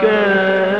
کے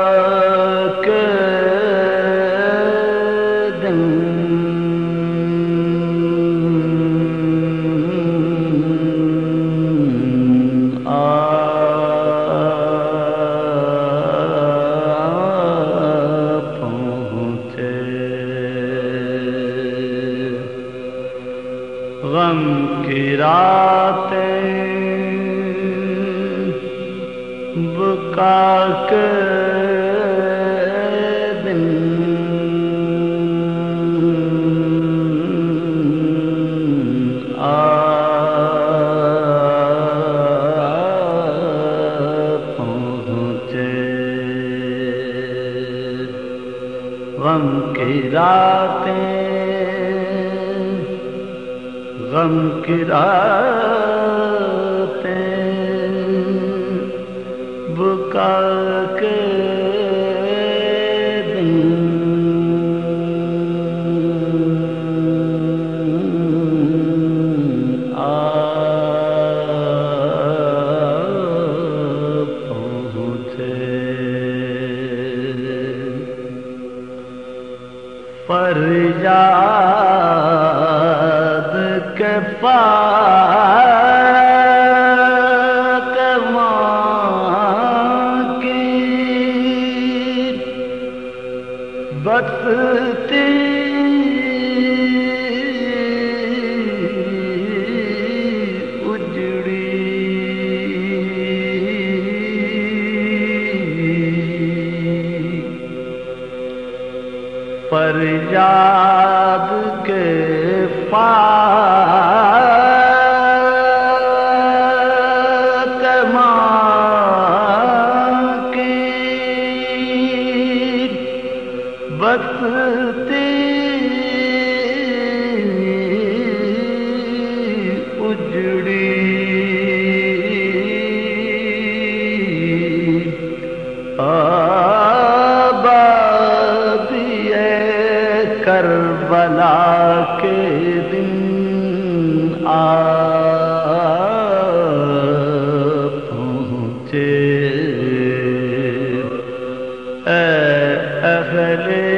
غم کی راتیں بکا کے دن۔ غم کی راتیں غم کی راتیں بکا کے پر جا کے پاک ماں کی بستی پر جاد کے پاس کربلا کے دن آ پہنچے۔ اے اہل